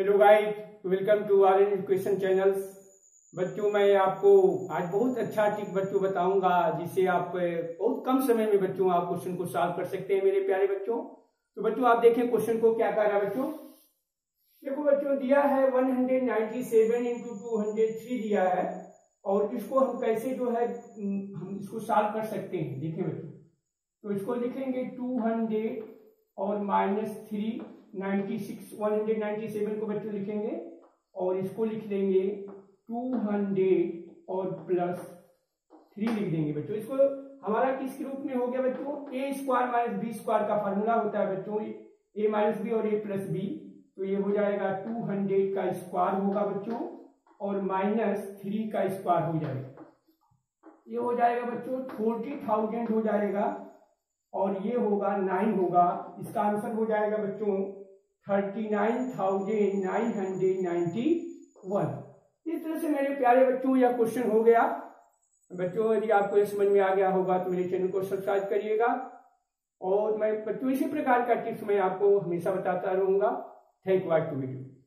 Hello guys welcome to R N education channels बच्चों, मैं आपको आज बहुत अच्छा टिक बच्चों बताऊँगा जिससे आप बहुत कम समय में बच्चों आप क्वेश्चन को सॉल्व कर सकते हैं, मेरे प्यारे बच्चों। तो बच्चों, आप देखें क्वेश्चन को क्या कर रहा है बच्चों? देखो बच्चों, दिया है 197 इंटू टू हंड्रेड थ्री दिया है, और इसको हम कैसे जो है हम इसको सॉल्व कर सकते हैं। देखें बच्चों। तो इसको लिखेंगे 200 और minus three ninety six one hundred ninety seven को बच्चों लिखेंगे और इसको लिख देंगे टू हंड्रेड और प्लस थ्री लिख देंगे बच्चों। इसको हमारा किस रूप में हो गया बच्चों? A square minus B square का फॉर्मूला होता है बच्चों। ए माइनस बी और ए प्लस बी तो ये हो जाएगा टू हंड्रेड का स्क्वायर होगा बच्चों और माइनस थ्री का स्क्वायर हो जाएगा। ये हो जाएगा बच्चों फोर्टी थाउज़ेंड हो जाएगा और ये होगा नाइन होगा। इसका आंसर हो जाएगा बच्चों thirty nine thousand nine hundred ninety one. इस तरह से मेरे प्यारे बच्चों, यह क्वेश्चन हो गया। बच्चों, यदि आपको ये समझ में आ गया होगा तो मेरे चैनल को सब्सक्राइब करिएगा। और मैं बच्चों, इसी प्रकार का टिप्स मैं आपको हमेशा बताता रहूँगा। Thank you to video